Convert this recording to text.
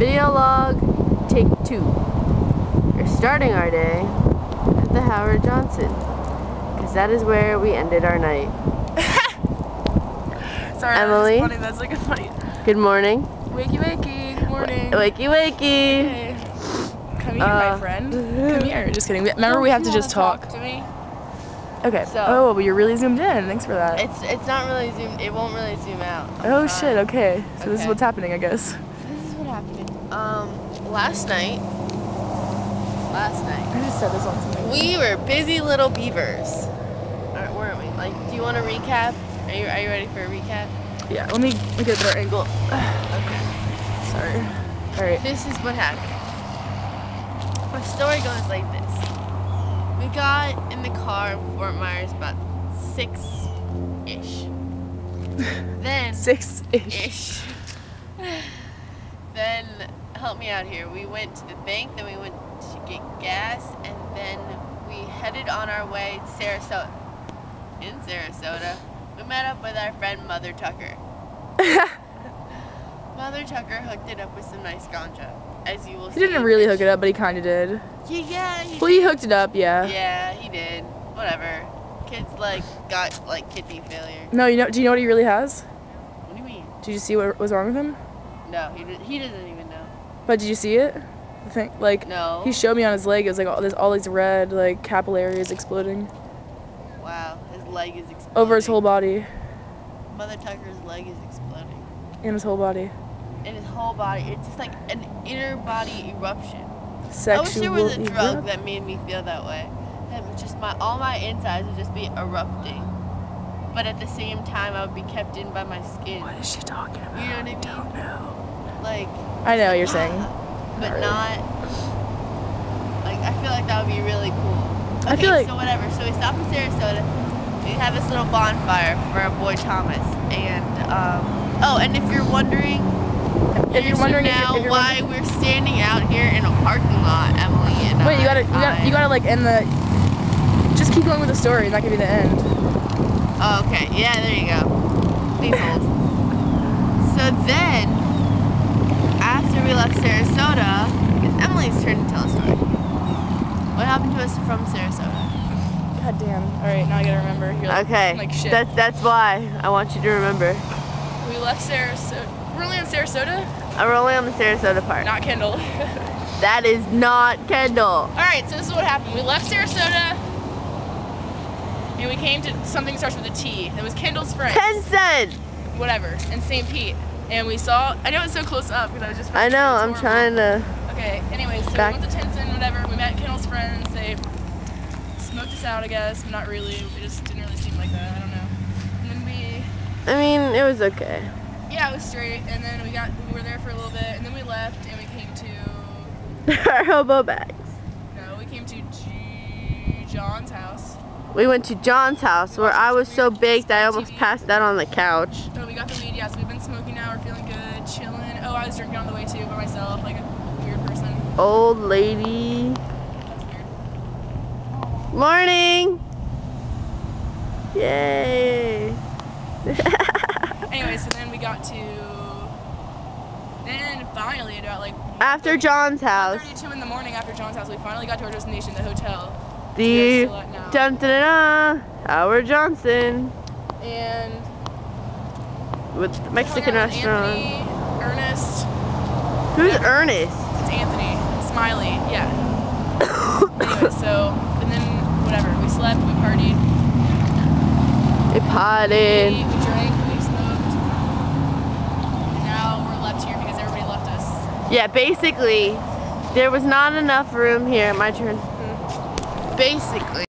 Video log, take two. We're starting our day at the Howard Johnson. Because that is where we ended our night. Sorry, Emily? That's, funny. that's like a funny. Good morning. Wakey wakey. Good morning. Wakey wakey. Hey. Come here, Uh, my friend. Come here. Just kidding. Remember, we have to just talk. to me. Okay. So- oh, but you're really zoomed in. Thanks for that. It's it's not really zoomed. It won't really zoom out. I'm oh trying. shit. Okay. So this is what's happening, I guess. This is what happened. Um, last night. Last night. I just said this on something. We were busy little beavers. Or weren't we? Like, do you want to recap? Are you, are you ready for a recap? Yeah. Let me look at their angle. Okay. Sorry. All right. This is what happened. My story goes like this. We got in the car in Fort Myers about six-ish. Then Six ish. Help me out here. We went to the bank, then we went to get gas, and then we headed on our way to Sarasota. In Sarasota, we met up with our friend Mother Tucker. Mother Tucker hooked it up with some nice ganja, as you will He see. didn't really hook it up, but he kind of did. Yeah, yeah, he Well, he hooked it up, yeah. yeah, he did. Whatever. Kids like got like kidney failure. No, you know. Do you know what he really has? What do you mean? Did you see what was wrong with him? No, he did, he doesn't even. But did you see it? The thing, like, No. he showed me on his leg. It was like all there's all these red like capillaries exploding Wow, his leg is exploding. over his whole body Mother Tucker's leg is exploding. In his whole body. In his whole body, it's just like an inner body eruption. Sexual. I wish there was a drug erupt- that made me feel that way. That was just my all my insides would just be erupting. But at the same time, I would be kept in by my skin. What is she talking about? You know what I mean? don't know. Like, I know what you're saying. but really. not. Like, I feel like that would be really cool. I Okay, feel like- so whatever. So we stopped in Sarasota. We have this little bonfire for our boy Thomas. And um, oh, and if you're wondering, If you're wondering if now you're- if you're why we're standing out here in a parking lot, Emily and Wait, you gotta, you gotta, I- you gotta like end the. Just keep going with the story. That could be the end. Oh, okay. Yeah, there you go. Please hold. So then, after we left Sarasota, it's Emily's turn to tell a story. What happened to us from Sarasota? God damn. All right, now I gotta remember. You're like, Okay, Like shit. that's that's why I want you to remember. we left Sarasota. We're only in Sarasota, Uh, We're only on the Sarasota part. not Kendall. That is not Kendall. All right, so this is what happened. We left Sarasota, and we came to something that starts with a T. That was Kendall's friend. Tencent. whatever, in St. Pete. And we saw, I know it's so close up because I was just. I know. I'm horrible. trying to. Okay, anyways, so Back- we went to Tinson, whatever. We met Kendall's friends. They smoked us out, I guess, but not really. It just didn't really seem like that. I don't know. And then we, I mean, it was okay. yeah, it was straight. And then we got, we were there for a little bit, and then we left, and we came to, Our hobo bags. no, we came to G- John's house. We went to John's house where I was so baked I almost passed out on the couch. So we got the weed, yeah, so we've been smoking now. We're feeling good, Oh, I was drinking on the way too by myself, like a weird person. Old lady. That's weird. Morning. Yay. Anyway, so then we got to. Then finally, about like After John's house, 32 in the morning after John's house, we finally got to our destination, the hotel. the We are still at dun dun dun Howard Johnson And with the Mexican restaurant. Ernest, Who's Ernest? it's Anthony, Smiley, yeah. anyway, so and then whatever, we slept, we partied, We we, we drank, we smoked. And now we're left here because everybody left us. Yeah, basically, there was not enough room here. My turn. Mm-hmm. Basically.